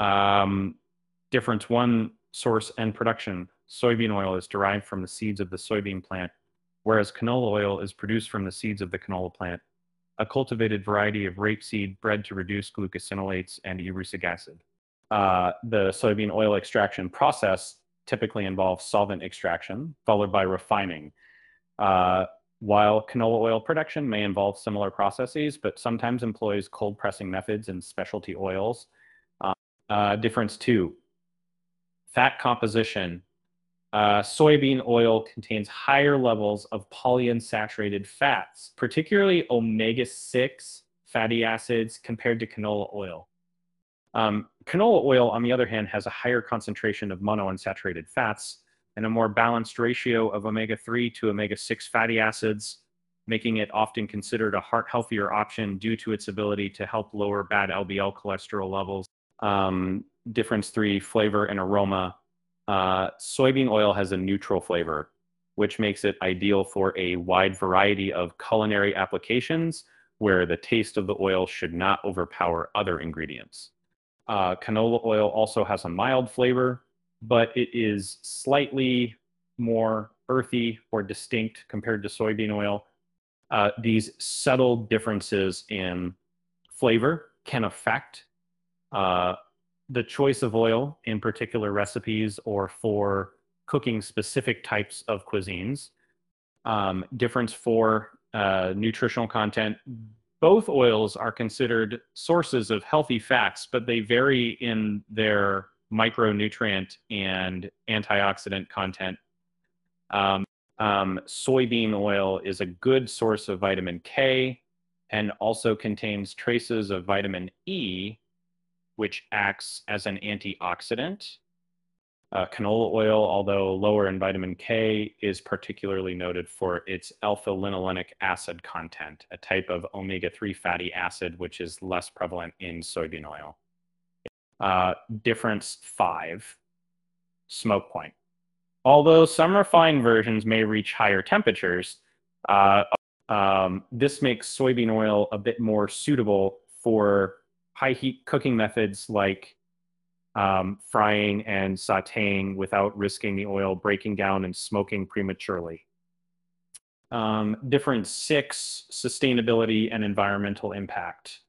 Um, difference one, source and production. Soybean oil is derived from the seeds of the soybean plant, whereas canola oil is produced from the seeds of the canola plant, a cultivated variety of rapeseed bred to reduce glucosinolates and erucic acid. Uh, the soybean oil extraction process typically involves solvent extraction, followed by refining. Uh, while canola oil production may involve similar processes, but sometimes employs cold pressing methods and specialty oils. Uh, difference two, fat composition. Uh, soybean oil contains higher levels of polyunsaturated fats, particularly omega-6 fatty acids compared to canola oil. Um, canola oil, on the other hand, has a higher concentration of monounsaturated fats and a more balanced ratio of omega-3 to omega-6 fatty acids, making it often considered a heart healthier option due to its ability to help lower bad LDL cholesterol levels. Um, difference three, flavor and aroma. Uh, soybean oil has a neutral flavor, which makes it ideal for a wide variety of culinary applications where the taste of the oil should not overpower other ingredients. Uh, canola oil also has a mild flavor, but it is slightly more earthy or distinct compared to soybean oil. Uh, these subtle differences in flavor can affect uh, the choice of oil in particular recipes or four cooking specific types of cuisines. Um, difference for uh, nutritional content. Both oils are considered sources of healthy fats, but they vary in their micronutrient and antioxidant content. Um, um, soybean oil is a good source of vitamin K and also contains traces of vitamin E, which acts as an antioxidant. Uh, canola oil, although lower in vitamin K, is particularly noted for its alpha linolenic acid content, a type of omega 3 fatty acid which is less prevalent in soybean oil. Uh, difference five, smoke point. Although some refined versions may reach higher temperatures, uh, um, this makes soybean oil a bit more suitable for high heat cooking methods like um, frying and sauteing without risking the oil breaking down and smoking prematurely. Um, difference six, sustainability and environmental impact.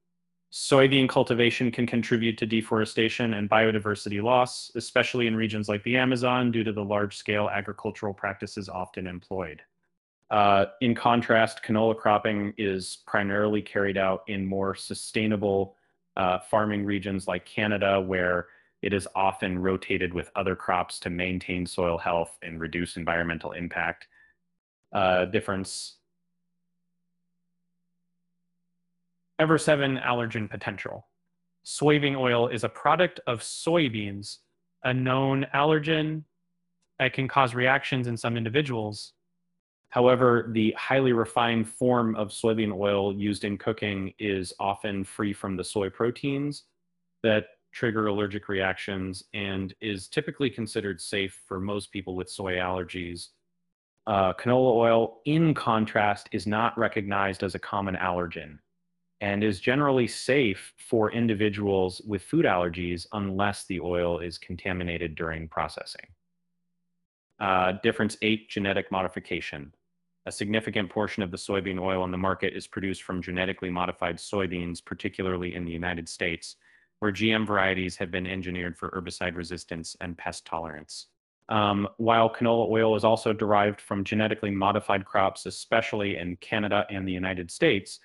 Soybean cultivation can contribute to deforestation and biodiversity loss, especially in regions like the Amazon due to the large-scale agricultural practices often employed. Uh, in contrast, canola cropping is primarily carried out in more sustainable uh, farming regions like Canada, where it is often rotated with other crops to maintain soil health and reduce environmental impact. Uh, difference Ever 7 allergen potential. Soybean oil is a product of soybeans, a known allergen that can cause reactions in some individuals. However, the highly refined form of soybean oil used in cooking is often free from the soy proteins that trigger allergic reactions and is typically considered safe for most people with soy allergies. Uh, canola oil, in contrast, is not recognized as a common allergen and is generally safe for individuals with food allergies unless the oil is contaminated during processing. Uh, difference eight, genetic modification. A significant portion of the soybean oil on the market is produced from genetically modified soybeans, particularly in the United States, where GM varieties have been engineered for herbicide resistance and pest tolerance. Um, while canola oil is also derived from genetically modified crops, especially in Canada and the United States,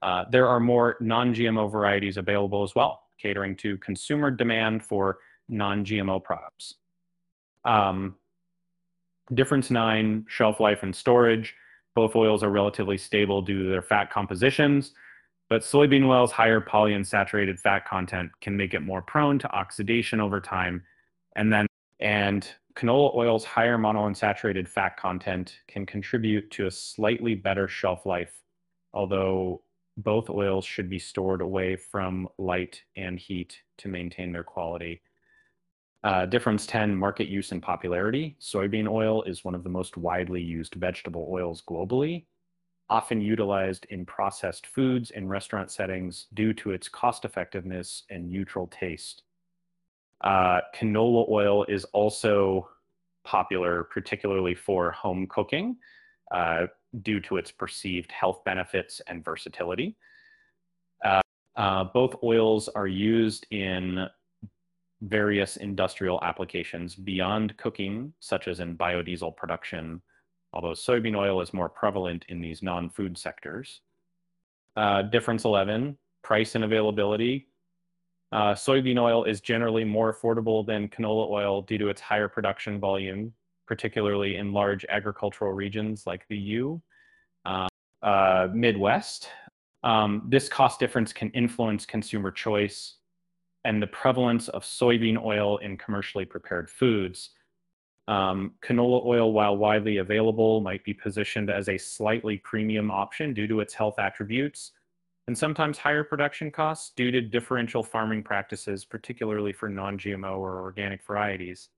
uh, there are more non-GMO varieties available as well, catering to consumer demand for non-GMO products. Um, difference nine, shelf life and storage. Both oils are relatively stable due to their fat compositions, but soybean oil's higher polyunsaturated fat content can make it more prone to oxidation over time. And then, and canola oil's higher monounsaturated fat content can contribute to a slightly better shelf life, although both oils should be stored away from light and heat to maintain their quality. Uh, difference 10, market use and popularity. Soybean oil is one of the most widely used vegetable oils globally, often utilized in processed foods and restaurant settings due to its cost effectiveness and neutral taste. Uh, canola oil is also popular, particularly for home cooking, uh, due to its perceived health benefits and versatility. Uh, uh, both oils are used in various industrial applications beyond cooking, such as in biodiesel production, although soybean oil is more prevalent in these non-food sectors. Uh, difference 11, price and availability. Uh, soybean oil is generally more affordable than canola oil due to its higher production volume, particularly in large agricultural regions like the U, uh, uh, Midwest. Um, this cost difference can influence consumer choice and the prevalence of soybean oil in commercially prepared foods. Um, canola oil, while widely available, might be positioned as a slightly premium option due to its health attributes and sometimes higher production costs due to differential farming practices, particularly for non-GMO or organic varieties.